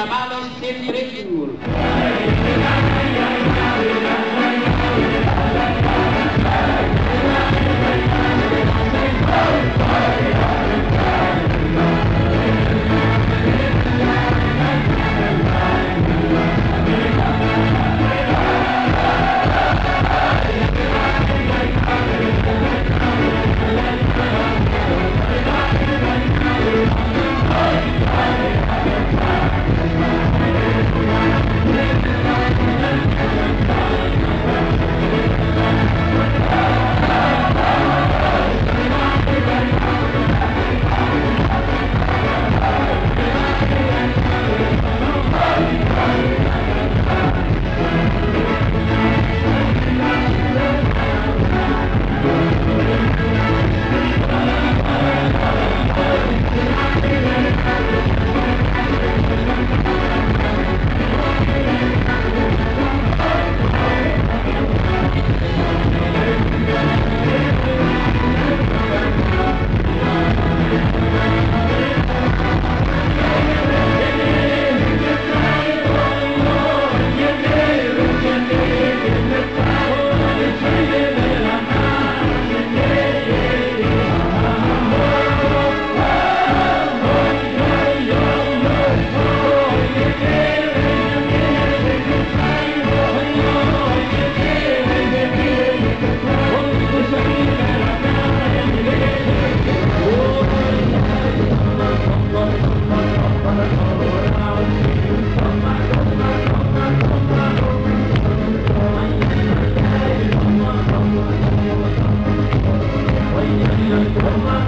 chamadas de livre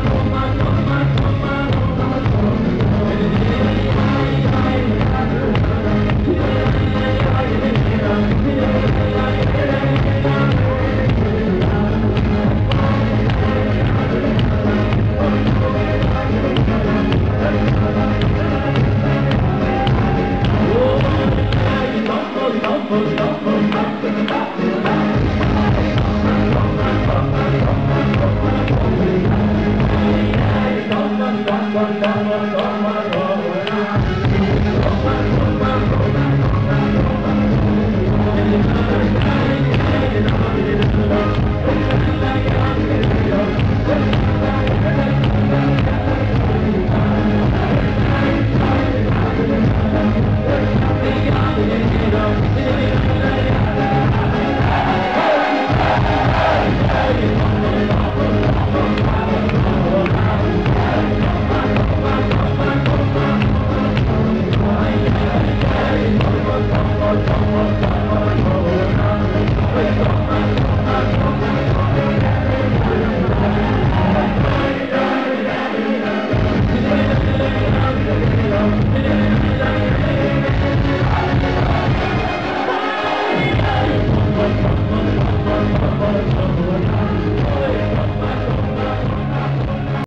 Oh, my God. Thank you.